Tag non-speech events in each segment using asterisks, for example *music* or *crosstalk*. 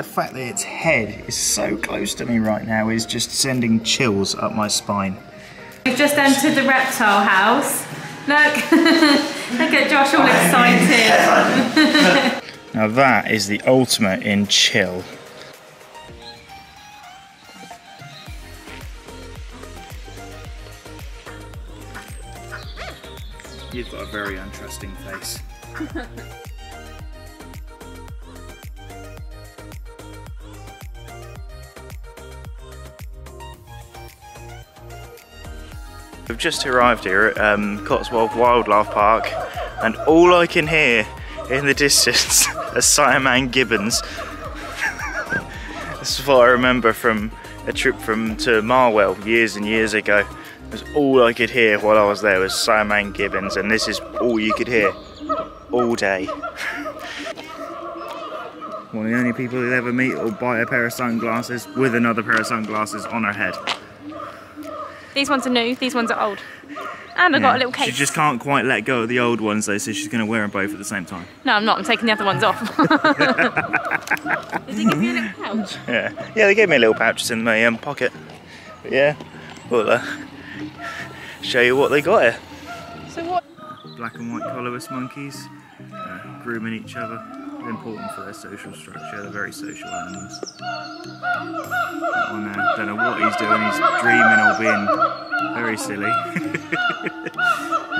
the fact that its head is so close to me right now is just sending chills up my spine. We've just entered the reptile house. Look, *laughs* look at Josh all excited. *laughs* Now that is the ultimate in chill. You've got a very interesting face. *laughs* We've just arrived here at um, Cotswold Wildlife Park and all I can hear in the *laughs* distance are Siamang gibbons. this is what I remember from a trip from to Marwell years and years ago. That's all I could hear while I was there was Siamang gibbons and this is all you could hear all day. *laughs* One of the only people you'll ever meet will buy a pair of sunglasses with another pair of sunglasses on her head. These ones are new, these ones are old. And I've got a little case. She just can't quite let go of the old ones though, so she's going to wear them both at the same time. No, I'm not. I'm taking the other ones off. Did he give you a little pouch? *laughs* Yeah, yeah. They gave me a little pouch in my um, pocket. But yeah, we'll uh, show you what they got here. So what? Black and white colobus monkeys, uh, grooming each other. Important for their social structure. They're very social animals. That one there, don't know what he's doing. He's dreaming or being very silly. *laughs*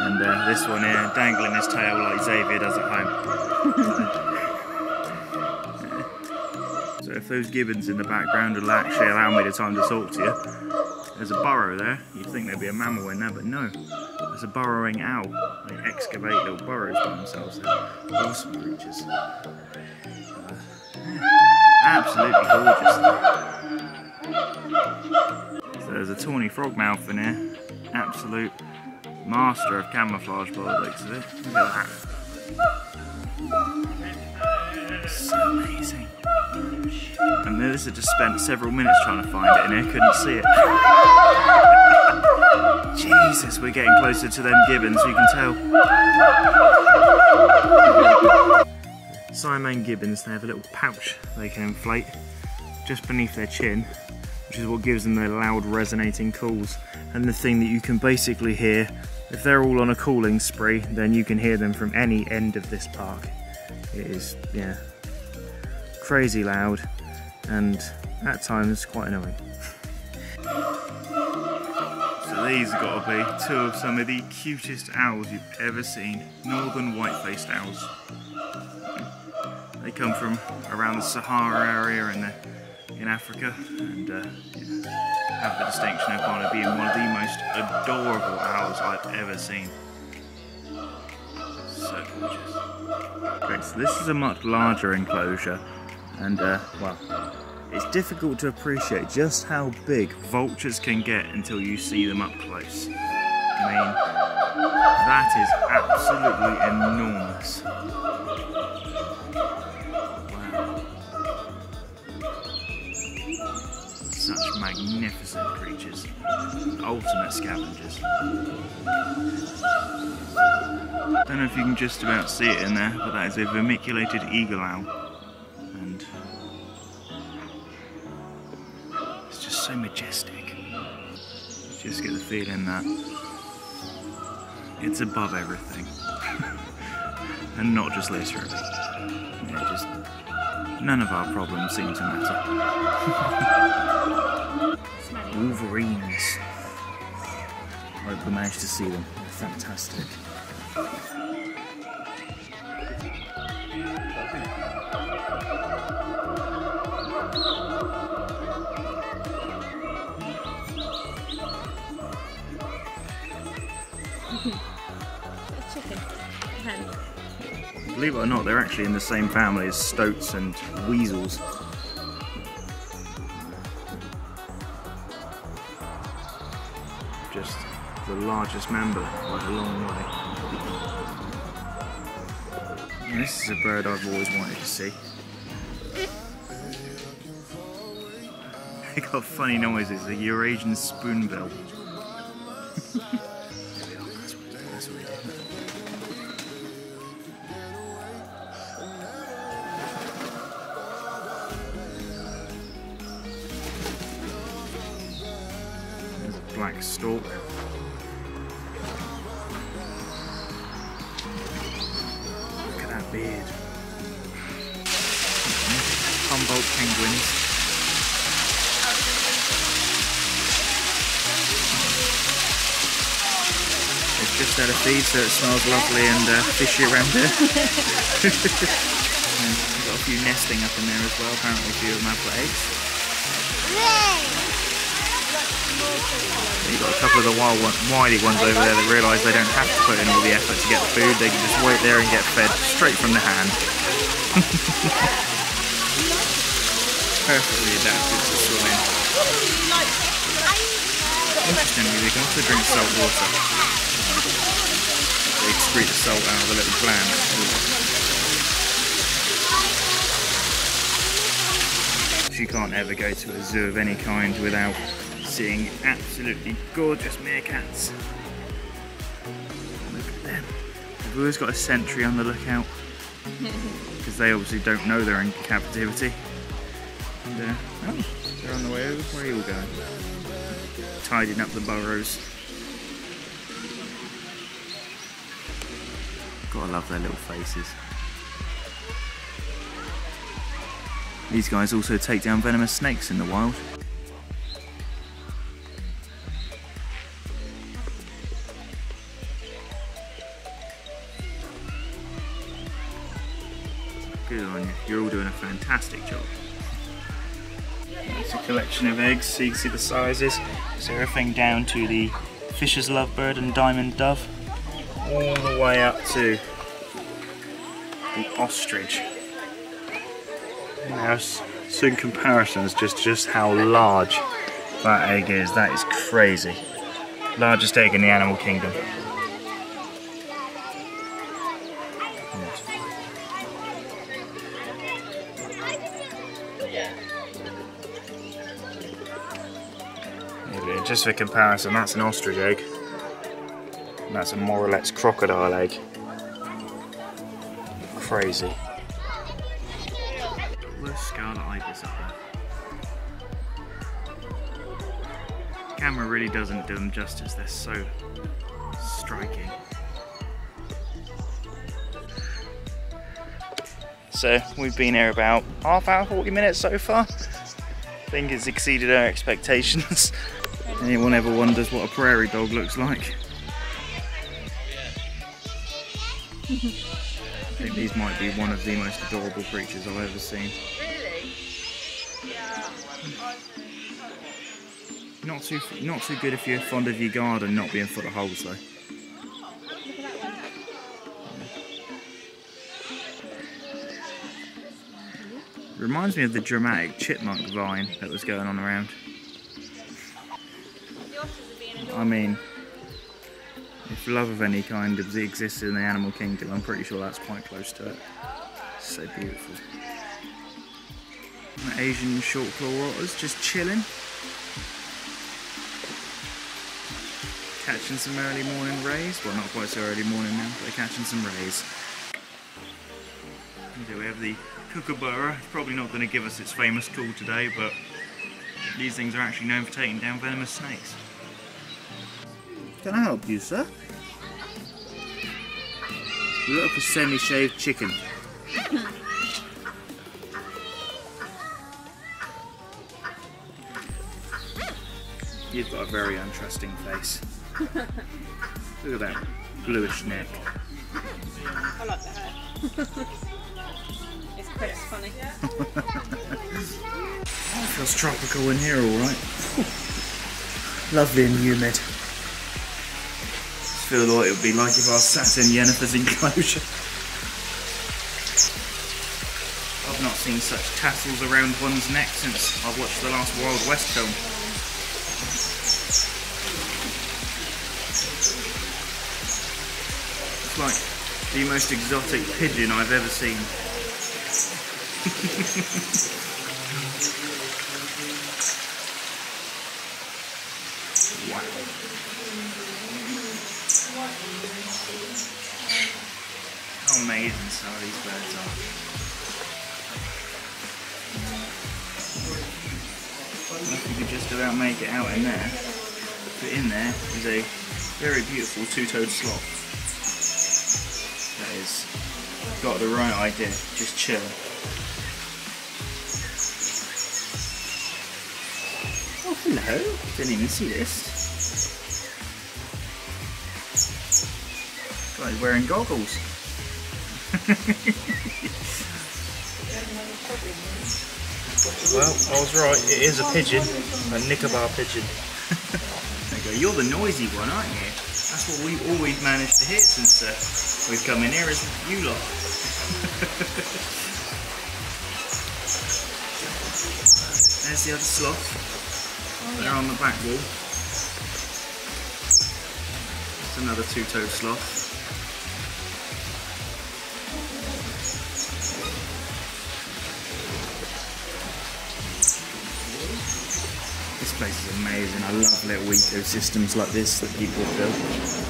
and uh, this one here, dangling his tail like Xavier does at home. If those gibbons in the background will actually allow me the time to talk to you, there's a burrow there. You'd think there'd be a mammal in there, but no. There's a burrowing owl. They excavate little burrows by themselves. They're awesome creatures. Uh, absolutely gorgeous. So there's a tawny frogmouth in here. Absolute master of camouflage by the looks of it. Look at that. And Melissa just spent several minutes trying to find it and here, couldn't see it. Jesus, we're getting closer to them gibbons, you can tell. Siamang gibbons, they have a little pouch they can inflate just beneath their chin, which is what gives them their loud resonating calls. And the thing that you can basically hear, if they're all on a calling spree, then you can hear them from any end of this park. It is, yeah, crazy loud and at times quite annoying. So these have got to be two of some of the cutest owls you've ever seen. Northern white-faced owls. They come from around the Sahara area in, the, in Africa and uh, have the distinction of kind of being one of the most adorable owls I've ever seen. So gorgeous. Okay, so this is a much larger enclosure and uh, well, it's difficult to appreciate just how big vultures can get until you see them up close. I mean, that is absolutely enormous. Wow. Such magnificent creatures. Ultimate scavengers. I don't know if you can just about see it in there, but that is a vermiculated eagle owl. So majestic. Just get the feeling that it's above everything. *laughs* and not just literally. Yeah, just none of our problems seem to matter. *laughs* Wolverines. I hope we managed to see them. They're fantastic. Believe it or not, they're actually in the same family as stoats and weasels. Just the largest member by a long way. And this is a bird I've always wanted to see. *laughs* They got funny noises, the Eurasian spoonbill. So it smells lovely and uh, fishy around here. *laughs* and got a few nesting up in there as well, apparently a few of my eggs. You've got a couple of the wild one, wily ones over there that realise they don't have to put in all the effort to get the food, they can just wait there and get fed straight from the hand. *laughs* Perfectly adapted to swimming. Interestingly, they can also drink salt water. Excrete the salt out of the little gland. You can't ever go to a zoo of any kind without seeing absolutely gorgeous meerkats. Look at them. They've always got a sentry on the lookout *laughs* because they obviously don't know they're in captivity. And, uh, oh, they're on the way over. Where are you all going? Tidying up the burrows. Gotta love their little faces. These guys also take down venomous snakes in the wild. Good on you. You're all doing a fantastic job. It's a collection of eggs, so you can see the sizes. So everything down to the Fischer's lovebird and diamond dove, all the way up to the ostrich. Now, so in comparison, it's just just how large that egg is. That is crazy. Largest egg in the animal kingdom. Just for comparison, that's an ostrich egg. And that's a Morelet's crocodile egg. Crazy. Where's Scarlet Ibis up there? Camera really doesn't do them justice, they're so striking. So we've been here about half hour, 40 minutes so far. I think it's exceeded our expectations. *laughs* Anyone ever wonders what a prairie dog looks like? I think these might be one of the most adorable creatures I've ever seen. Really? Not too not too good if you're fond of your garden not being full of holes though. Reminds me of the dramatic chipmunk vine that was going on around. I mean, if love of any kind exists in the animal kingdom, I'm pretty sure that's quite close to it. So beautiful. My Asian short claw otters just chilling. Catching some early morning rays. Well, not quite so early morning now, but they're catching some rays. Okay, we have the kookaburra. It's probably not going to give us its famous call today, but these things are actually known for taking down venomous snakes. Can I help you, sir? You look like a semi-shaved chicken. You've got a very untrusting face. Look at that bluish neck. I like the hair. it's quite funny. Oh, *laughs* it feels tropical in here, alright. Lovely and humid. Feel like it would be like if I sat in Yennefer's enclosure. I've not seen such tassels around one's neck since I've watched the last Wild West film. It's like the most exotic pigeon I've ever seen. *laughs* I think you could just about make it out in there. But in there is a very beautiful two-toed sloth. That is got the right idea, just chill. Oh, hello. Didn't even see this. Guy's wearing goggles. *laughs* well, I was right. It is a pigeon, a Nicobar pigeon. You're the noisy one, aren't you? That's what we've always managed to hear since uh, we've come in here, is you lot. *laughs* There's the other sloth. They're on the back wall. That's another two-toed sloth. Amazing. I love little ecosystems like this that people built.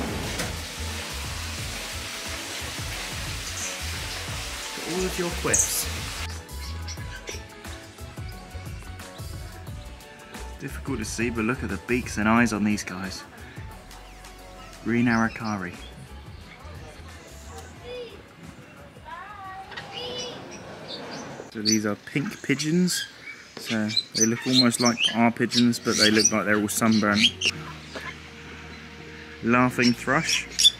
all of your quips. Difficult to see, but look at the beaks and eyes on these guys. Green Aracari. So these are pink pigeons. They look almost like our pigeons, but they look like they're all sunburned. Laughing thrush.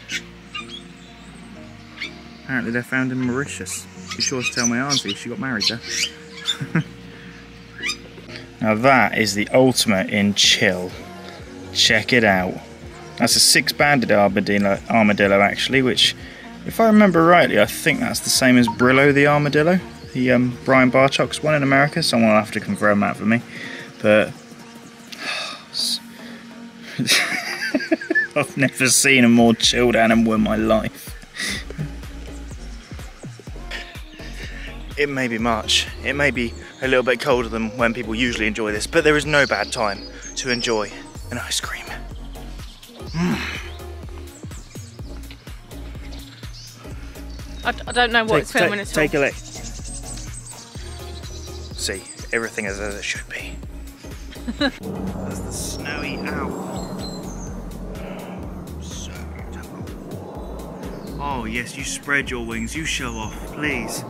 Apparently they're found in Mauritius. Be sure to tell my auntie if she got married there. *laughs* now that is the ultimate in chill. Check it out. That's a six-banded armadillo, armadillo actually, which, if I remember rightly, I think that's the same as Brillo the armadillo. The um, Brian Barczyk's one in America. Someone will have to confirm that for me. But *sighs* *sighs* I've never seen a more chilled animal in my life. It may be March, it may be a little bit colder than when people usually enjoy this, but there is no bad time to enjoy an ice cream. Mm. I, I don't know what Take, it's filming take, it's take a lick. See, everything is as it should be. There's the snowy owl. So beautiful. Oh yes, you spread your wings, you show off, please.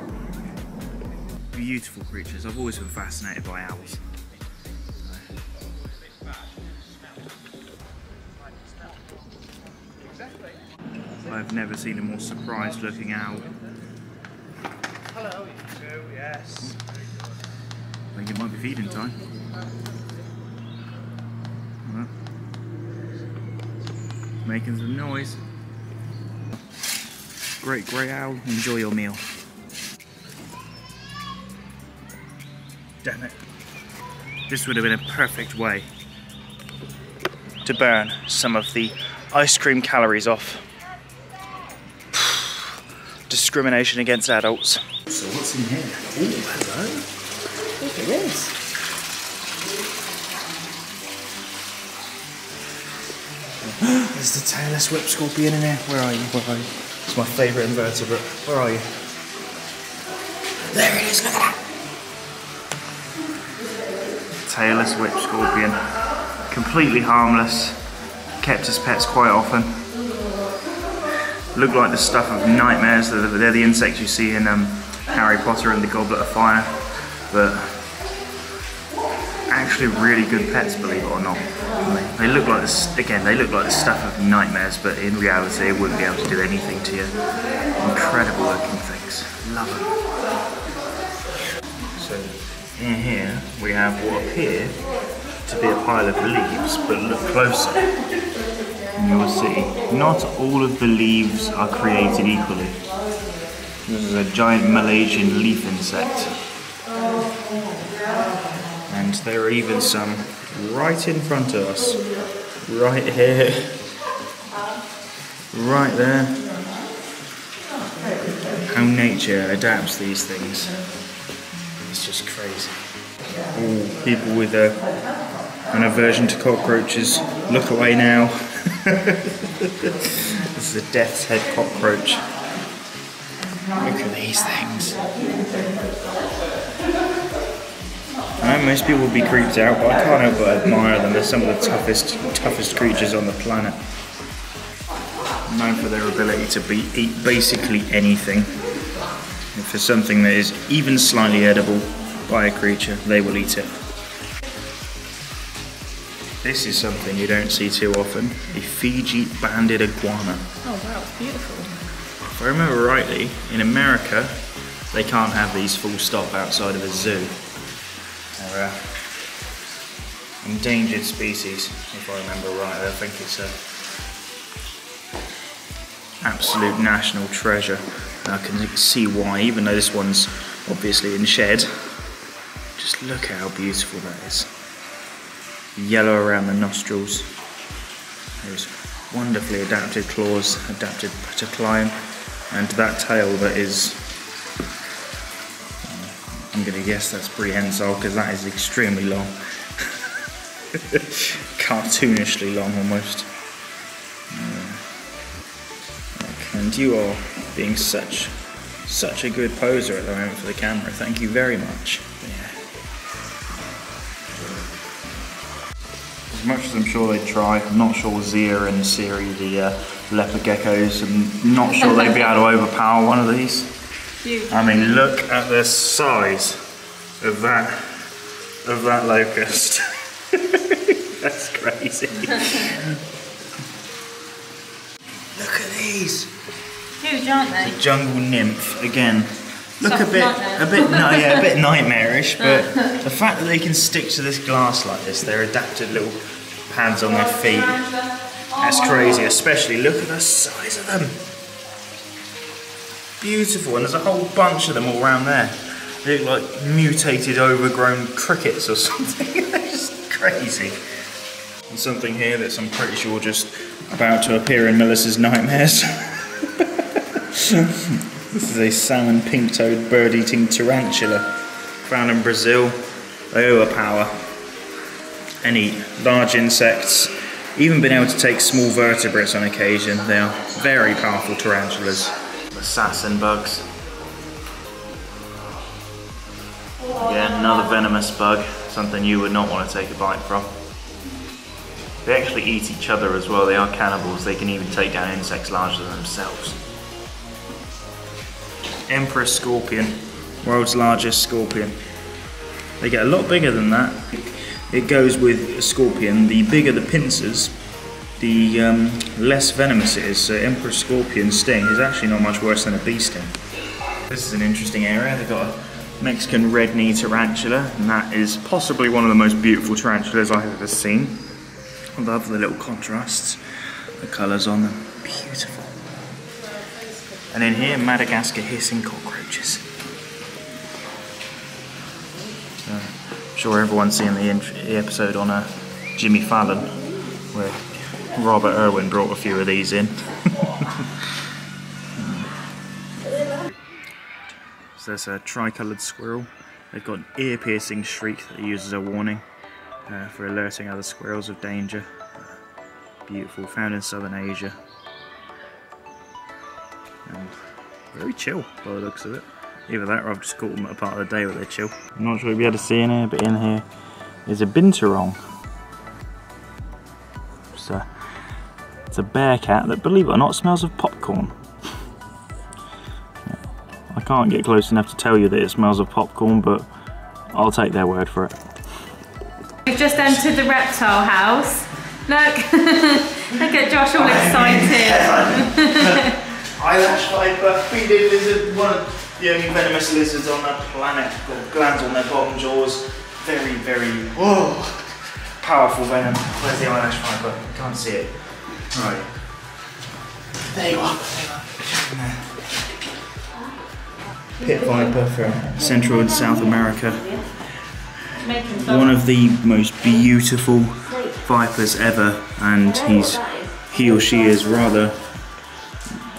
Beautiful creatures. I've always been fascinated by owls. I've never seen a more surprised looking owl. Hello, you two, yes. Think it might be feeding time. Well, making some noise. Great grey owl, enjoy your meal. Damn it. This would have been a perfect way to burn some of the ice cream calories off. *sighs* Discrimination against adults. So what's in here? Oh, hello. Look at this. There's the tailless whip scorpion in there. Where are you? Where are you? It's my favourite invertebrate. Where are you? There it is, look at that. Tailless whip scorpion. Completely harmless. Kept as pets quite often. Look like the stuff of nightmares. They're, they're the insects you see in um, Harry Potter and the Goblet of Fire. But actually really good pets, believe it or not. They look like this again. They look like the stuff of nightmares, but in reality, they wouldn't be able to do anything to you. Incredible looking things. Love them. So in here we have what appear to be a pile of leaves, but look closer. And you'll see not all of the leaves are created equally. This is a giant Malaysian leaf insect. And there are even some right in front of us. Right here. Right there. How nature adapts these things. It's just crazy. All people with a, an aversion to cockroaches, look away now. *laughs* this is a death's head cockroach. Look at these things. Most people would be creeped out, but I can't help but admire them. They're some of the toughest, toughest creatures on the planet. Known for their ability to be, eat basically anything. If there's something that is even slightly edible by a creature, they will eat it. This is something you don't see too often. A Fiji banded iguana. Oh wow, beautiful. If I remember rightly, in America, they can't have these full stop outside of a zoo. Uh, endangered species, if I remember right. I think it's a absolute national treasure. I can see why, even though this one's obviously in shed. Just look at how beautiful that is. Yellow around the nostrils. Those wonderfully adapted claws, adapted to climb, and that tail that is I'm gonna guess that's prehensile because that is extremely long. *laughs* Cartoonishly long almost. Uh, and you are being such such a good poser at the moment for the camera. Thank you very much. Yeah. As much as I'm sure they'd try, I'm not sure Zia and Siri, the uh, leopard geckos, I'm not sure they'd be able to overpower one of these. I mean, look at the size of that of that locust. *laughs* That's crazy. look at these. Huge, aren't they? The jungle nymph again. Look a bit, nightmare. a bit, no, yeah, a bit *laughs* nightmarish. But *laughs* the fact that they can stick to this glass like this, they're adapted little pads on their feet. That's oh. crazy. Especially look at the size of them. Beautiful, and there's a whole bunch of them all around there. They look like mutated, overgrown crickets or *laughs* something. They're just crazy. And something here that's I'm pretty sure just about to appear in Melissa's nightmares. *laughs* this is a salmon pink-toed bird-eating tarantula found in Brazil. They overpower eat large insects. Even been able to take small vertebrates on occasion. They are very powerful tarantulas. Assassin bugs. Yeah, another venomous bug. Something you would not want to take a bite from. They actually eat each other as well. They are cannibals. They can even take down insects larger than themselves. Emperor scorpion, world's largest scorpion. They get a lot bigger than that. It goes with a scorpion. The bigger the pincers, the um, less venomous it is. So Emperor scorpion sting is actually not much worse than a bee sting. This is an interesting area. They've got a Mexican red knee tarantula, and that is possibly one of the most beautiful tarantulas I've ever seen. I love the little contrasts, the colours on them, beautiful. And in here, Madagascar hissing cockroaches. So, I'm sure everyone's seen the, the episode on uh, Jimmy Fallon, where Robert Irwin brought a few of these in. *laughs* so there's a tricoloured squirrel. They've got an ear-piercing shriek that they use as a warning uh, for alerting other squirrels of danger. Beautiful, found in southern Asia. And very chill by the looks of it. Either that or I've just caught them at a part of the day where they're chill. I'm not sure you'll be able to see in here, but in here is a binturong. It's a bear cat that, believe it or not, smells of popcorn. I can't get close enough to tell you that it smells of popcorn, but I'll take their word for it. We've just entered the reptile house. Look, *laughs* look at Josh all excited. Eyelash viper, beaded lizard, one of the only venomous lizards on the planet. Got glands on their bottom jaws. Very, very oh, powerful venom. Where's the eyelash viper? Can't see it. Right. There you are. There you are. Pit viper from Central and South America. One of the most beautiful vipers ever, and he's he or she is rather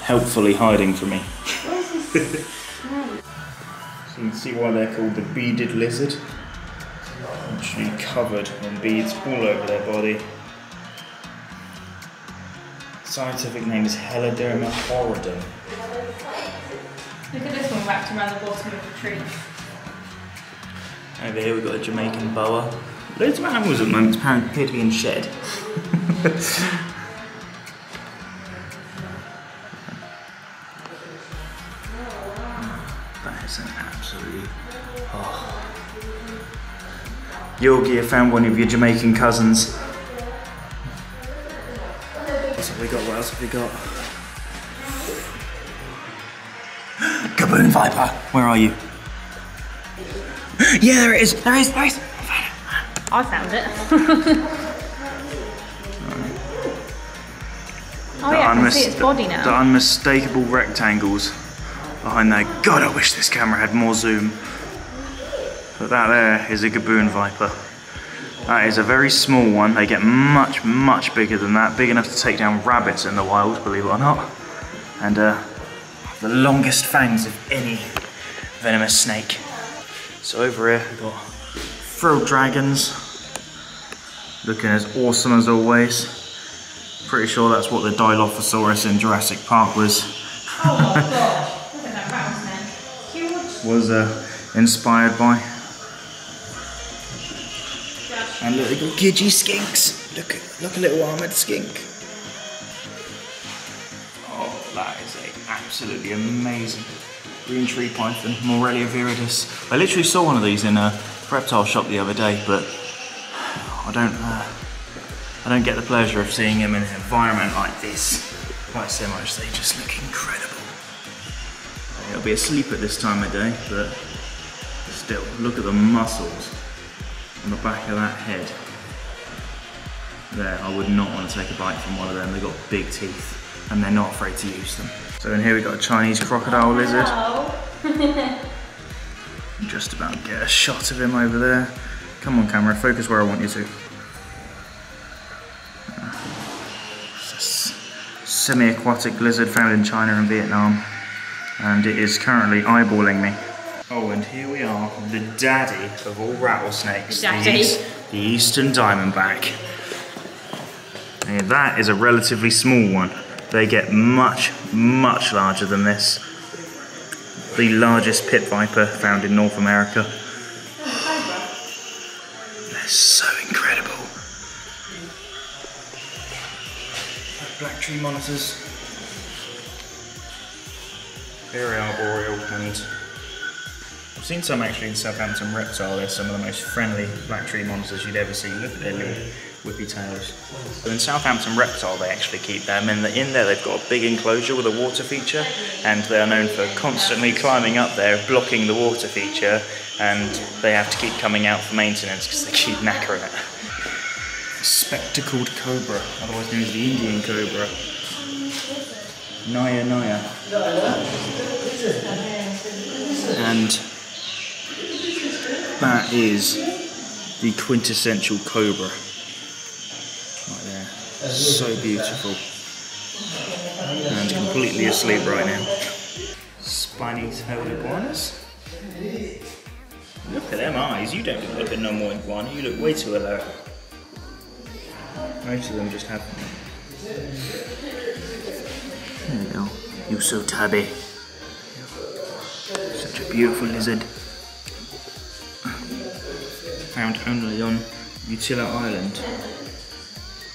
helpfully hiding from me. so you can see why they're called the beaded lizard. Actually covered in beads all over their body. Scientific name is Heloderma horridum. Look at this one wrapped around the bottom of the tree. Over here we've got a Jamaican boa. Loads of animals at the moment appear to be in shed. *laughs* that is an absolutely... Oh. Yogi, I found one of your Jamaican cousins. We got? Gaboon Viper, where are you? yeah, there it is. There it is. There it is. I found it. *laughs* oh yeah, I can see its body now. The unmistakable rectangles behind there. God, I wish this camera had more zoom. But that there is a Gaboon Viper. That is a very small one. They get much, much bigger than that. Big enough to take down rabbits in the wild, believe it or not. And uh, the longest fangs of any venomous snake. So over here we've got frilled dragons. Looking as awesome as always. Pretty sure that's what the Dilophosaurus in Jurassic Park was. Oh my gosh, look at that rattlesnake. Huge. *laughs* Was uh, inspired by. And look, little gidgee skinks. Look, look a little armoured skink. Oh, that is a absolutely amazing green tree python, Morelia viridis. I literally saw one of these in a reptile shop the other day, but I don't, uh, I don't get the pleasure of seeing him in an environment like this quite so much. They just look incredible. He'll be asleep at this time of day, but still, look at the muscles on the back of that head. There, I would not want to take a bite from one of them. They've got big teeth and they're not afraid to use them. So in here we've got a Chinese crocodile oh, lizard. Oh. *laughs* Just about get a shot of him over there. Come on camera, focus where I want you to. It's a s- semi-aquatic lizard found in China and Vietnam. And it is currently eyeballing me. Oh, and here we are, the daddy of all rattlesnakes. The east- the eastern diamondback. And that is a relatively small one. They get much, much larger than this. The largest pit viper found in North America. They're so incredible. Black tree monitors. Very arboreal and I've seen some actually in Southampton Reptile. They're some of the most friendly black tree monitors you'd ever see. Look at their little whippy tails. So in Southampton Reptile, they actually keep them. In, the, in there, they've got a big enclosure with a water feature, and they are known for constantly climbing up there, blocking the water feature, and they have to keep coming out for maintenance because they keep knackering it. Spectacled cobra, otherwise known as the Indian cobra. Naja naja. And that is the quintessential cobra. Right there. So beautiful. And completely asleep right now. Spiny tailed iguanas. Look at them eyes. You don't look at no more iguana. You look way too alert. Most of them just have. There you go. You're so tabby. Such a beautiful lizard. Found only on Utila Island.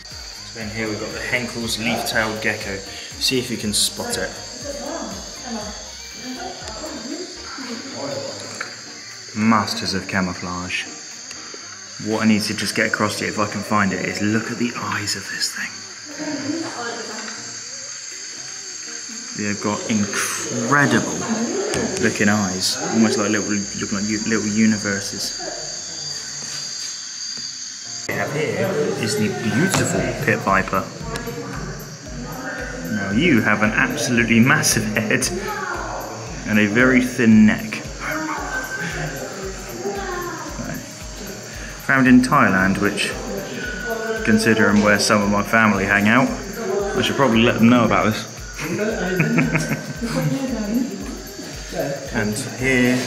So in here we've got the Henkel's leaf-tailed gecko. See if you can spot it. Masters of camouflage. What I need to just get across to if I can find it, is look at the eyes of this thing. They've got incredible looking eyes, almost like little, looking like little universes. Here is the beautiful pit viper. Now you have an absolutely massive head and a very thin neck. Found in Thailand, which, considering where some of my family hang out, I should probably let them know about this. *laughs* and here,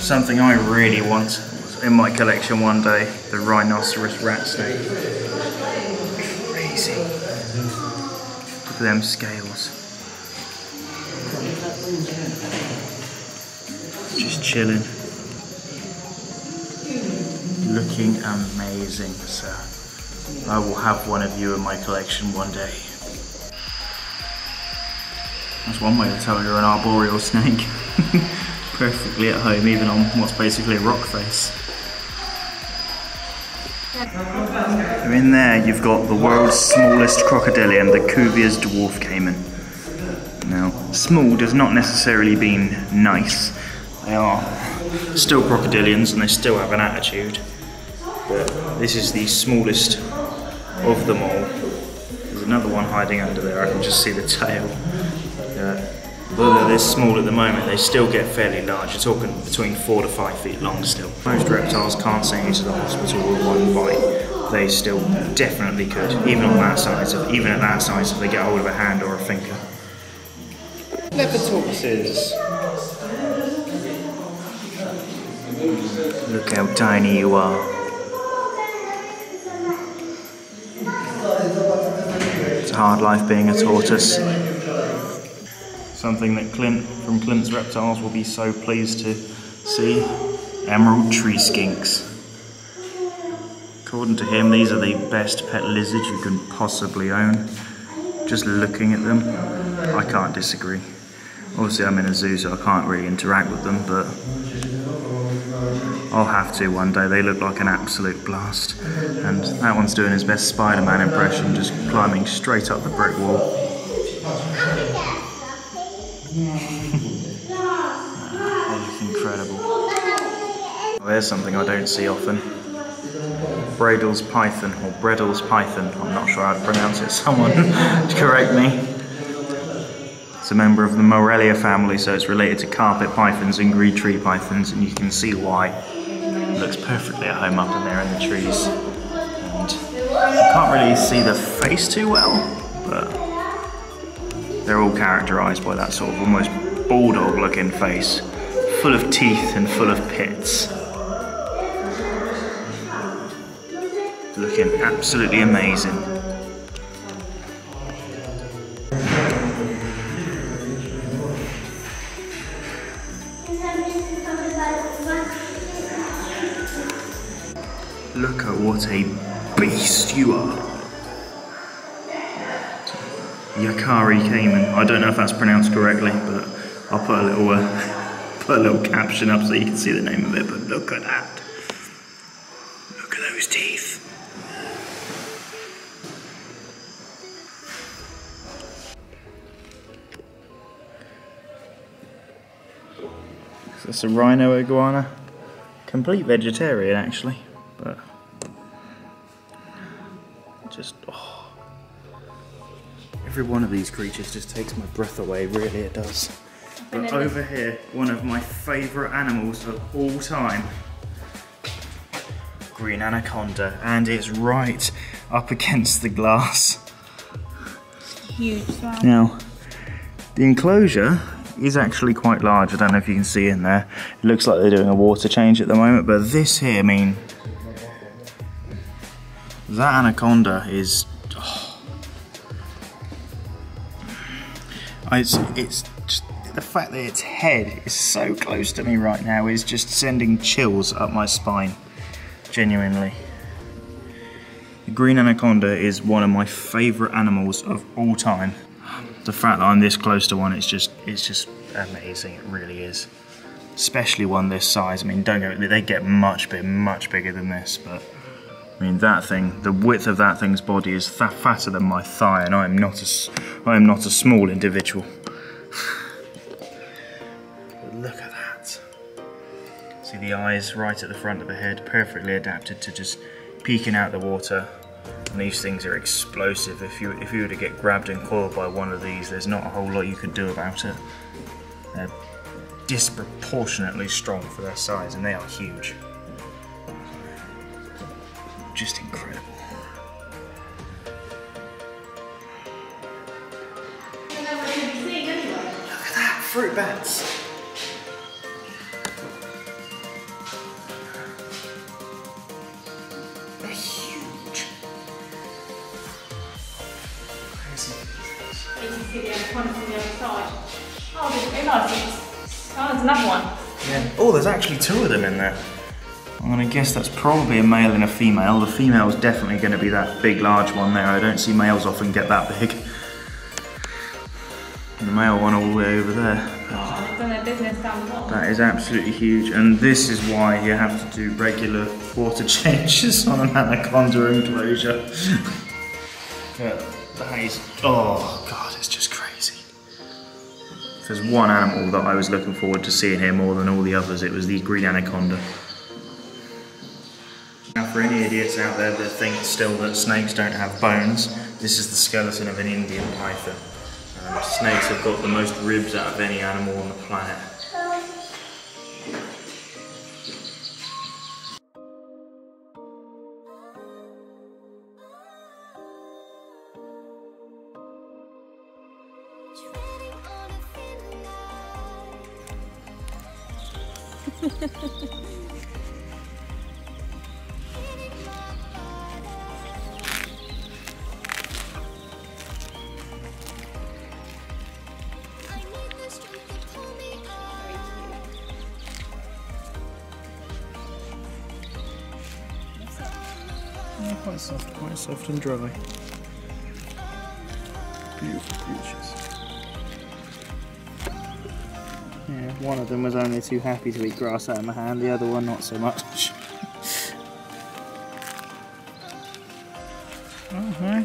something I really want in my collection one day, the rhinoceros rat snake. Crazy. Look at them scales. Just chilling. looking amazing, sir. I will have one of you in my collection one day. That's one way to tell you're an arboreal snake. *laughs* Perfectly at home, even on what's basically a rock face. So in there, you've got the world's smallest crocodilian, the Cuvier's dwarf caiman. Now, small does not necessarily mean nice. They are still crocodilians and they still have an attitude. But this is the smallest of them all. There's another one hiding under there, I can just see the tail. Uh, although they're small at the moment, they still get fairly large. You're talking between four to five feet long still. Most reptiles can't send you to the hospital with one bite. They still definitely could, even on that size. If, even at that size, if they get hold of a hand or a finger. Tortoises. Look how tiny you are. It's a hard life being a tortoise. Something that Clint from Clint's Reptiles will be so pleased to see. Emerald tree skinks. According to him, these are the best pet lizards you can possibly own. Just looking at them, I can't disagree. Obviously I'm in a zoo so I can't really interact with them, but I'll have to one day. They look like an absolute blast. And that one's doing his best Spider-Man impression, just climbing straight up the brick wall. Incredible. Well, there's something I don't see often. Bradle's python, or Bredl's python, I'm not sure how to pronounce it, someone *laughs* correct me. It's a member of the Morelia family, so it's related to carpet pythons and green tree pythons, and you can see why. It looks perfectly at home up in there in the trees. And you can't really see the face too well, but they're all characterized by that sort of almost bulldog looking face, full of teeth and full of pits. Looking absolutely amazing. Look at what a beast you are. Yacare Caiman. I don't know if that's pronounced correctly, but I'll put a little uh, *laughs* put a little caption up so you can see the name of it. But look at that. Look at those teeth. That's a rhino iguana. Complete vegetarian actually, but every one of these creatures just takes my breath away. Really, it does. But over here, one of my favourite animals of all time, green anaconda, and it's right up against the glass. Huge. Now, the enclosure is actually quite large. I don't know if you can see in there. It looks like they're doing a water change at the moment, but this here, I mean, that anaconda is. It's, it's just the fact that its head is so close to me right now is just sending chills up my spine. Genuinely. The green anaconda is one of my favourite animals of all time. The fact that I'm this close to one, it's just it's just amazing. It really is. Especially one this size. I mean, don't get they get much big, much bigger than this, but I mean that thing, the width of that thing's body is fa- fatter than my thigh, and I am not a I am not a small individual. *sighs* Look at that. See the eyes right at the front of the head, perfectly adapted to just peeking out the water. And these things are explosive. If you if you were to get grabbed and coiled by one of these, there's not a whole lot you could do about it. They're disproportionately strong for their size, and they are huge. Just incredible. Look at that, fruit bats. They're huge. You can see the other one from the other side. Oh, I didn't realise oh, it was. Oh, there's another one. Yeah. Oh, there's actually two of them in there. I'm gonna guess that's probably a male and a female. The female is definitely gonna be that big, large one there. I don't see males often get that big. And the male one all the way over there. Oh. That is absolutely huge, and this is why you have to do regular water *laughs* changes on an anaconda enclosure. *laughs* that is, oh god, it's just crazy. If there's one animal that I was looking forward to seeing here more than all the others, it was the green anaconda. Now, for any idiots out there that think still that snakes don't have bones, this is the skeleton of an Indian python. Um, snakes have got the most ribs out of any animal on the planet. Quite soft, quite soft and dry. Beautiful creatures. Yeah, one of them was only too happy to eat grass out of my hand, the other one not so much. *laughs* oh, hi.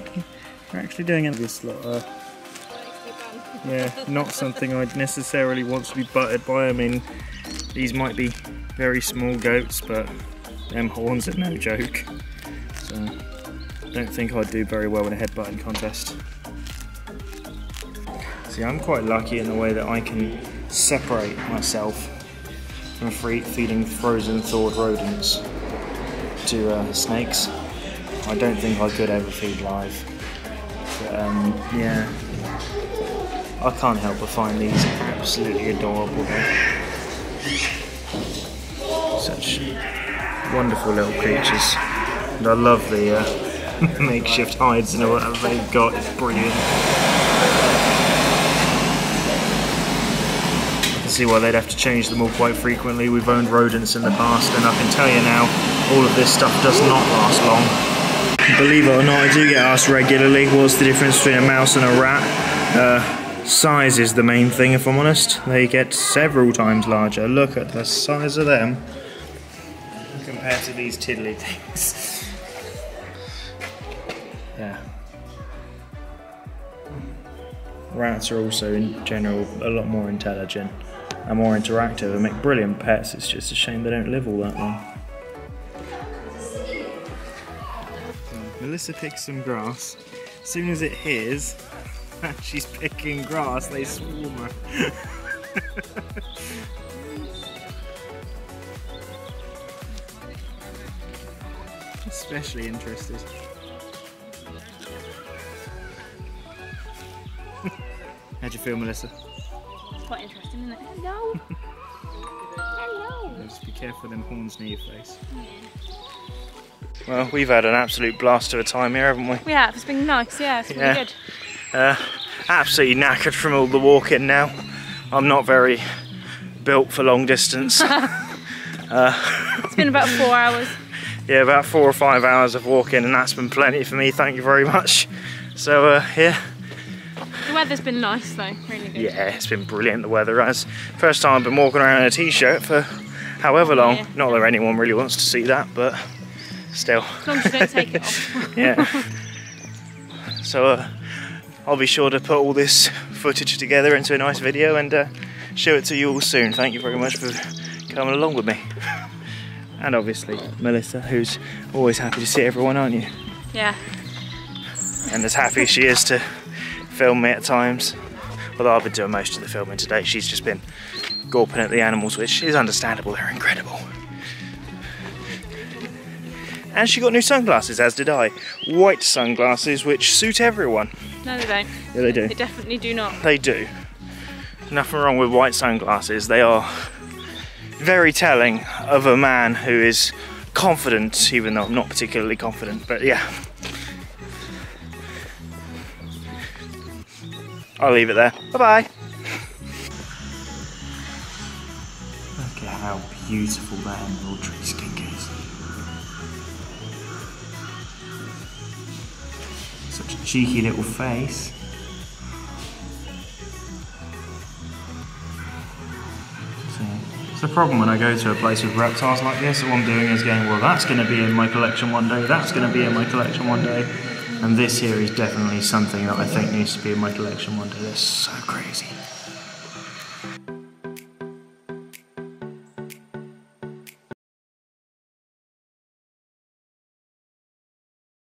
We're actually doing it this lot. Uh, yeah, not something I'd necessarily want to be butted by. I mean, these might be very small goats, but them horns are no joke. Don't think I'd do very well in a headbutting contest. See, I'm quite lucky in the way that I can separate myself from free feeding frozen thawed rodents to uh, snakes. I don't think I could ever feed live. But, um, yeah, I can't help but find these absolutely adorable. Though. Such wonderful little creatures. And I love the uh, *laughs* makeshift hides and whatever they've got. It's brilliant. I can see why they'd have to change them all quite frequently. We've owned rodents in the past, and I can tell you now, all of this stuff does not last long. Believe it or not, I do get asked regularly what's the difference between a mouse and a rat. Uh, size is the main thing, if I'm honest. They get several times larger. Look at the size of them compared to these tiddly things. *laughs* yeah. Rats are also, in general, a lot more intelligent and more interactive and make brilliant pets. It's just a shame they don't live all that long. Melissa picks some grass. As soon as it hears that she's picking grass, they swarm her. *laughs* Especially interested. How'd you feel, Melissa? It's Quite interesting, isn't it? Hello. *laughs* Hello. Just be careful of them horns near your face. Well, we've had an absolute blast of a time here, haven't we? We have. It's been nice. Yeah, it's really Yeah. good. Uh, absolutely knackered from all the walking now. I'm not very built for long distance. *laughs* It's been about four hours. *laughs* yeah, about four or five hours of walking, and that's been plenty for me. Thank you very much. So, uh, yeah, The weather's been nice though. Really good. yeah, it's been brilliant. The weather has. First time I've been walking around in a t-shirt for however long. Yeah. Not that anyone really wants to see that, but still. As long as you don't take it off. *laughs* yeah. So uh, I'll be sure to put all this footage together into a nice video and uh, show it to you all soon. Thank you very much for coming along with me. *laughs* And obviously Melissa, who's always happy to see everyone, aren't you? Yeah. And as happy as she is to film me at times. Although I've been doing most of the filming today, she's just been gawping at the animals, which is understandable. They're incredible. And she got new sunglasses, as did I. White sunglasses, which suit everyone. No, they don't. Yeah, they do. They definitely do not. They do. Nothing wrong with white sunglasses. They are very telling of a man who is confident, even though I'm not particularly confident. But yeah. I'll leave it there. Bye-bye. Look at how beautiful that emerald tree skink is. Such a cheeky little face. It's a problem when I go to a place with reptiles like this. All I'm doing is going, well, that's going to be in my collection one day, that's going to be in my collection one day. And this here is definitely something that I think needs to be in my collection one day. They're so crazy.